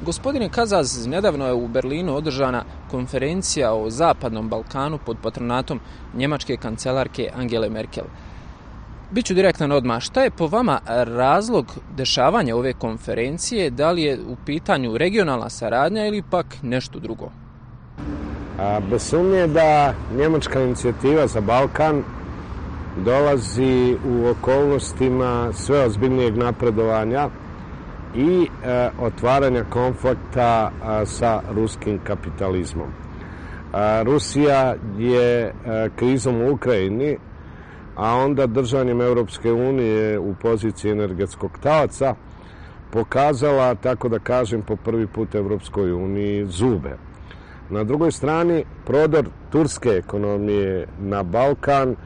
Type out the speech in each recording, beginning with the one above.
Gospodine Kazaz, nedavno je u Berlinu održana konferencija o Zapadnom Balkanu pod patronatom njemačke kancelarke Angele Merkel. Biću direktan odmah. Šta je po vama razlog dešavanja ove konferencije? Da li je u pitanju regionalna saradnja ili pak nešto drugo? A, bez sumnje da njemačka inicijativa za Balkan dolazi u okolnostima sve ozbiljnijeg napredovanja i e, otvaranja konflikta a, sa ruskim kapitalizmom. A, Rusija je a, krizom u Ukrajini, a onda držanjem Europske unije u poziciji energetskog talaca pokazala, tako da kažem, po prvi put Europskoj uniji zube. Na drugoj strani, prodor turske ekonomije na Balkan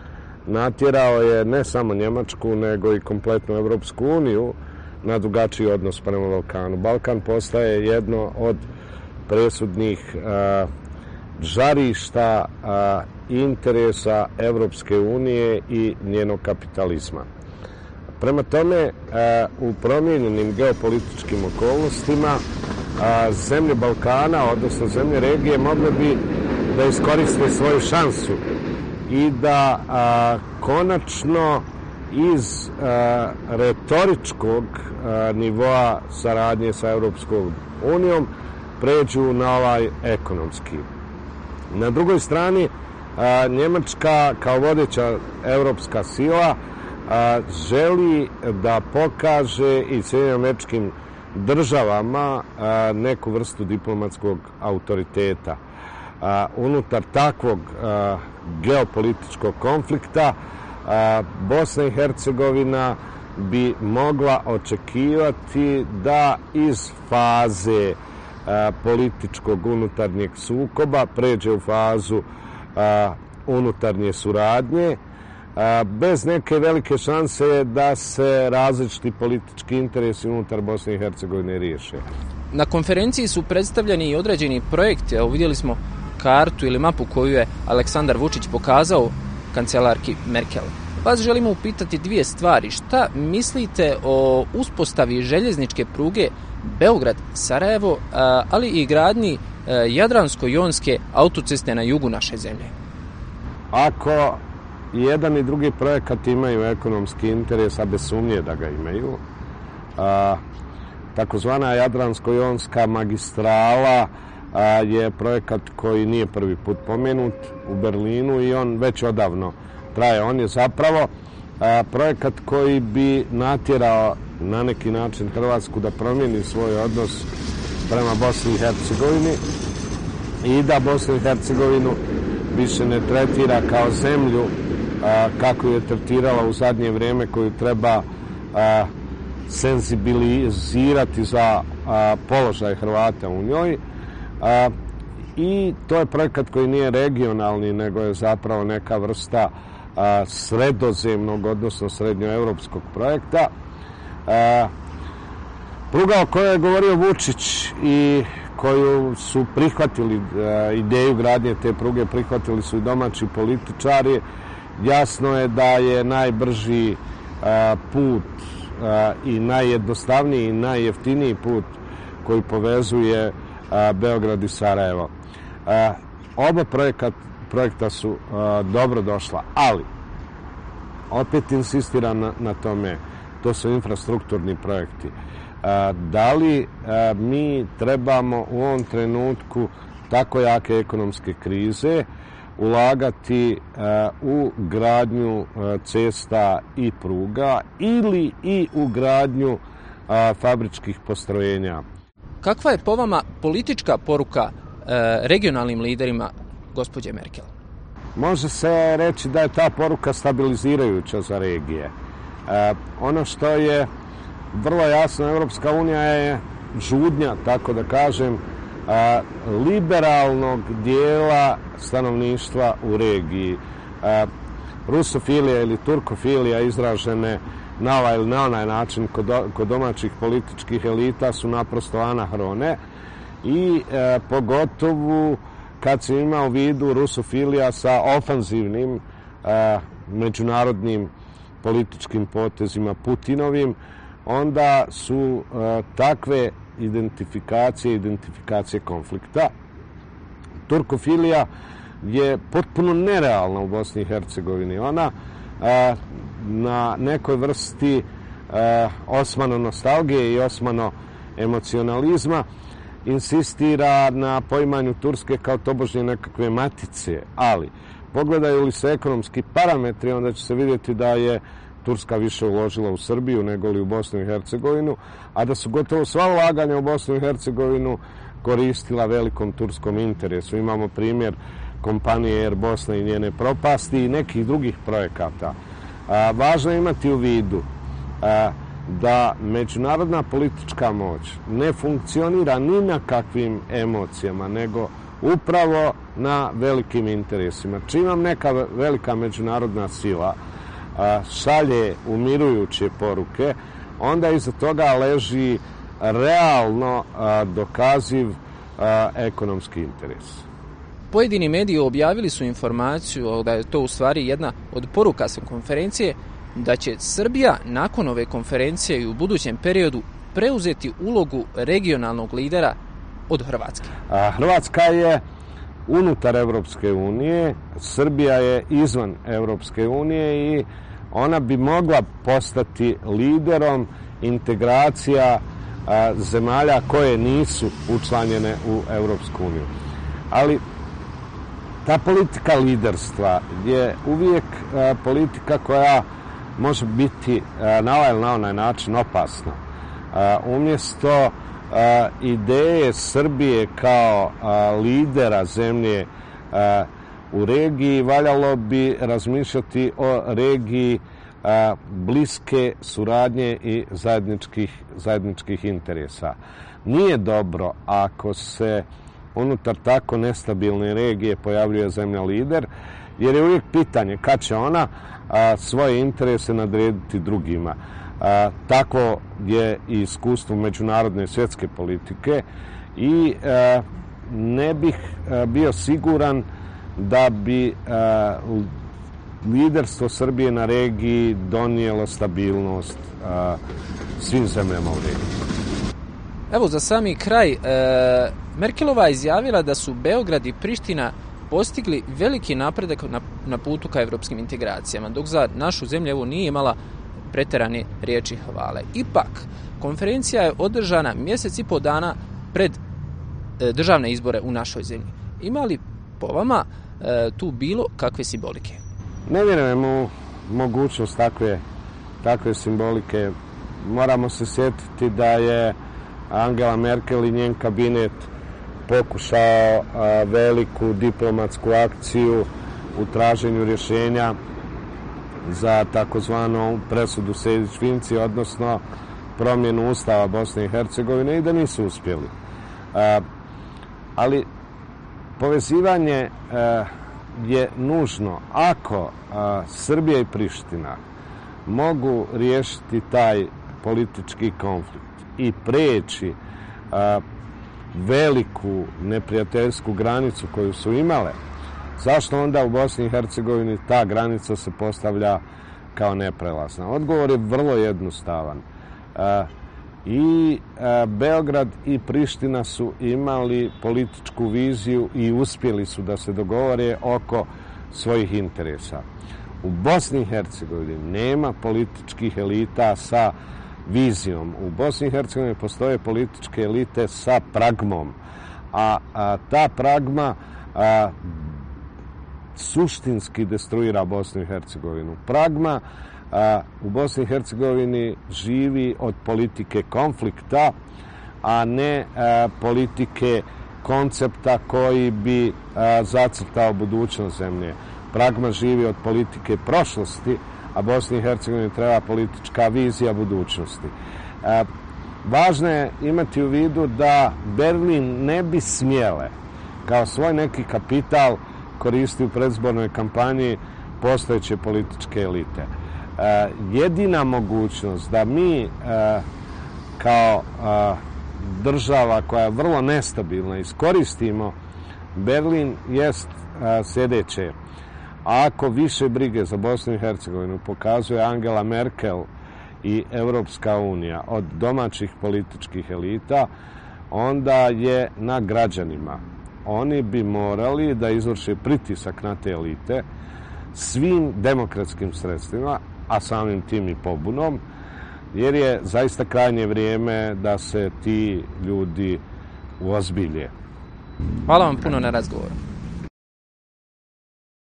natjerao je ne samo Njemačku, nego i kompletnu Evropsku uniju na drugačiji odnos prema Balkanu. Balkan postaje jedno od presudnih a, žarišta a, interesa Evropske unije i njenog kapitalizma. Prema tome, a, u promijenjenim geopolitičkim okolnostima, a, zemlje Balkana, odnosno zemlje regije, mogle bi da iskoriste svoju šansu i da a, konačno iz a, retoričkog a, nivoa saradnje sa Europskom unijom pređu na ovaj ekonomski. Na drugoj strani, a, Njemačka kao vodeća evropska sila a, želi da pokaže i Sjedinjim američkim državama a, neku vrstu diplomatskog autoriteta. A, unutar takvog a, geopolitičkog konflikta a, Bosna i Hercegovina bi mogla očekivati da iz faze a, političkog unutarnjeg sukoba pređe u fazu a, unutarnje suradnje a, bez neke velike šanse da se različiti politički interesi unutar Bosne i Hercegovine riješe. Na konferenciji su predstavljeni i određeni projekti. Evo vidjeli smo kartu ili mapu koju je Aleksandar Vučić pokazao kancelarki Merkel. Vas želimo upitati dvije stvari. Šta mislite o uspostavi željezničke pruge Beograd-Sarajevo, ali i gradnji e, Jadransko-Jonske autoceste na jugu naše zemlje? Ako jedan i drugi projekat imaju ekonomski interes, a bez sumnje da ga imaju, a, takozvana Jadransko-Jonska magistrala a, je projekat koji nije prvi put pomenut u Berlinu i on već odavno traje. On je zapravo projekat koji bi natjerao na neki način Hrvatsku da promijeni svoj odnos prema Bosni i Hercegovini i da Bosnu i Hercegovinu više ne tretira kao zemlju a, kako je tretirala u zadnje vrijeme koju treba a, sensibilizirati za a, položaj Hrvata u njoj. A, I to je projekat koji nije regionalni, nego je zapravo neka vrsta a, sredozemnog, odnosno srednjoevropskog projekta. A, pruga o kojoj je govorio Vučić i koju su prihvatili a, ideju gradnje te pruge, prihvatili su i domaći političari, jasno je da je najbrži a, put a, i najjednostavniji i najjeftiniji put koji povezuje a, Beograd i Sarajevo. A, oba projekat, projekta su a, dobro došla, ali opet insistiram na, na tome, to su infrastrukturni projekti. A, da li a, mi trebamo u ovom trenutku tako jake ekonomske krize, ulagati u gradnju cesta i pruga ili i u gradnju fabričkih postrojenja. Kakva je po vama politička poruka e, regionalnim liderima gospođe Merkel? Može se reći da je ta poruka stabilizirajuća za regije. E, ono što je vrlo jasno, Evropska unija je žudnja, tako da kažem, a, liberalnog dijela stanovništva u regiji. A, rusofilija ili turkofilija izražene na ovaj ili na onaj način kod, kod domaćih političkih elita su naprosto anahrone i e, pogotovo kad se ima u vidu rusofilija sa ofanzivnim e, međunarodnim političkim potezima Putinovim, onda su e, takve identifikacije, identifikacije konflikta. Turkofilija je potpuno nerealna u Bosni i Hercegovini. Ona a, na nekoj vrsti e, osmano nostalgije i osmano emocionalizma insistira na poimanju Turske kao tobožnje nekakve matice, ali pogledaju li se ekonomski parametri, onda će se vidjeti da je Turska više uložila u Srbiju nego li u Bosnu i Hercegovinu, a da su gotovo sva ulaganja u Bosnu i Hercegovinu koristila velikom turskom interesu. Imamo primjer kompanije Air Bosna i njene propasti i nekih drugih projekata. A, važno je imati u vidu a, da međunarodna politička moć ne funkcionira ni na kakvim emocijama, nego upravo na velikim interesima. Čim vam neka velika međunarodna sila a, šalje umirujuće poruke, onda iza toga leži realno a, dokaziv a, ekonomski interes. Pojedini mediji objavili su informaciju da je to u stvari jedna od poruka sa konferencije da će Srbija nakon ove konferencije i u budućem periodu preuzeti ulogu regionalnog lidera od Hrvatske. A, Hrvatska je unutar Evropske unije, Srbija je izvan Evropske unije i ona bi mogla postati liderom integracija a, zemalja koje nisu učlanjene u Evropsku uniju. Ali ta politika liderstva je uvijek a, politika koja može biti a, na ovaj na onaj način opasna. A, umjesto a, ideje Srbije kao a, lidera zemlje a, u regiji, valjalo bi razmišljati o regiji a, bliske suradnje i zajedničkih, zajedničkih interesa. Nije dobro ako se unutar tako nestabilne regije pojavljuje zemlja lider, jer je uvijek pitanje kad će ona a, svoje interese nadrediti drugima. A, tako je i iskustvo međunarodne svjetske politike i a, ne bih a, bio siguran da bi a, liderstvo Srbije na regiji donijelo stabilnost a, svim zemljama u regiji. Evo, za sami kraj, e, Merkelova je izjavila da su Beograd i Priština postigli veliki napredak na, na putu ka evropskim integracijama, dok za našu zemlju evo nije imala preterane riječi hvale. Ipak, konferencija je održana mjesec i po dana pred e, državne izbore u našoj zemlji. Ima li po vama e, tu bilo kakve simbolike? Ne vjerujem u mogućnost takve, takve simbolike. Moramo se sjetiti da je Angela Merkel i njen kabinet pokušao veliku diplomatsku akciju u traženju rješenja za takozvanu presudu Sejdić-Finci, odnosno promjenu Ustava Bosne i Hercegovine i da nisu uspjeli. Ali povezivanje e, je nužno ako Srbija i Priština mogu riješiti taj politički konflikt i preći veliku neprijateljsku granicu koju su imale, zašto onda u Bosni i Hercegovini ta granica se postavlja kao neprelazna? Odgovor je vrlo jednostavan. I Beograd i Priština su imali političku viziju i uspjeli su da se dogovore oko svojih interesa. U Bosni i Hercegovini nema političkih elita sa vizijom. U Bosni i Hercegovini postoje političke elite sa pragmom, a, a ta pragma a, suštinski destruira Bosnu i Hercegovinu. Pragma a, u Bosni i Hercegovini živi od politike konflikta, a ne a, politike koncepta koji bi a, zacrtao budućnost zemlje. Pragma živi od politike prošlosti, a Bosni i Hercegovini treba politička vizija budućnosti. E, važno je imati u vidu da Berlin ne bi smjele kao svoj neki kapital koristi u predzbornoj kampanji postojeće političke elite. E, jedina mogućnost da mi e, kao e, država koja je vrlo nestabilna iskoristimo Berlin jest e, sljedeće. A ako više brige za Bosnu i Hercegovinu pokazuje Angela Merkel i Evropska unija od domaćih političkih elita, onda je na građanima. Oni bi morali da izvrše pritisak na te elite svim demokratskim sredstvima, a samim tim i pobunom, jer je zaista krajnje vrijeme da se ti ljudi uozbilje. Hvala vam puno na razgovoru.